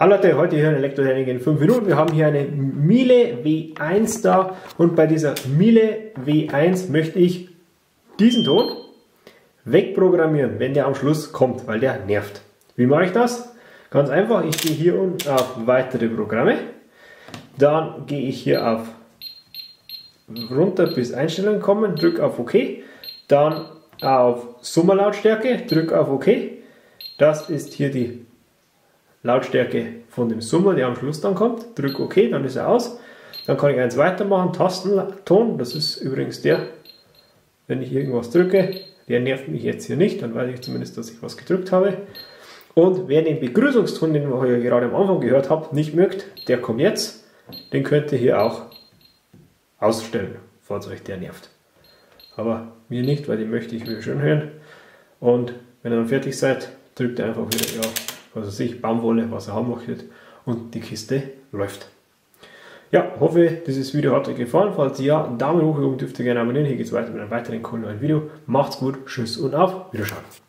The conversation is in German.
Hallo Leute, heute hier eine Elektrotechnik in 5 Minuten. Wir haben hier eine Miele W1 da und bei dieser Miele W1 möchte ich diesen Ton wegprogrammieren, wenn der am Schluss kommt, weil der nervt. Wie mache ich das? Ganz einfach, ich gehe hier unten auf weitere Programme, dann gehe ich hier auf runter bis Einstellungen kommen, drücke auf OK, dann auf Summerlautstärke, drücke auf OK. Das ist hier die Lautstärke von dem Summer, der am Schluss dann kommt. Drücke OK, dann ist er aus. Dann kann ich eins weitermachen, Tastenton, das ist übrigens der, wenn ich irgendwas drücke, der nervt mich jetzt hier nicht, dann weiß ich zumindest, dass ich was gedrückt habe. Und wer den Begrüßungston, den ihr gerade am Anfang gehört habt, nicht mögt, der kommt jetzt. Den könnt ihr hier auch ausstellen, falls euch der nervt. Aber mir nicht, weil den möchte ich wieder schön hören. Und wenn ihr dann fertig seid, drückt ihr einfach wieder ja, was weiß ich, Baumwolle, was ihr haben möchtet und die Kiste läuft. Ja, hoffe, dieses Video hat euch gefallen. Falls ja, Daumen hoch oben dürft ihr gerne abonnieren. Hier geht es weiter mit einem weiteren coolen neuen Video. Macht's gut, tschüss und auf Wiederschauen.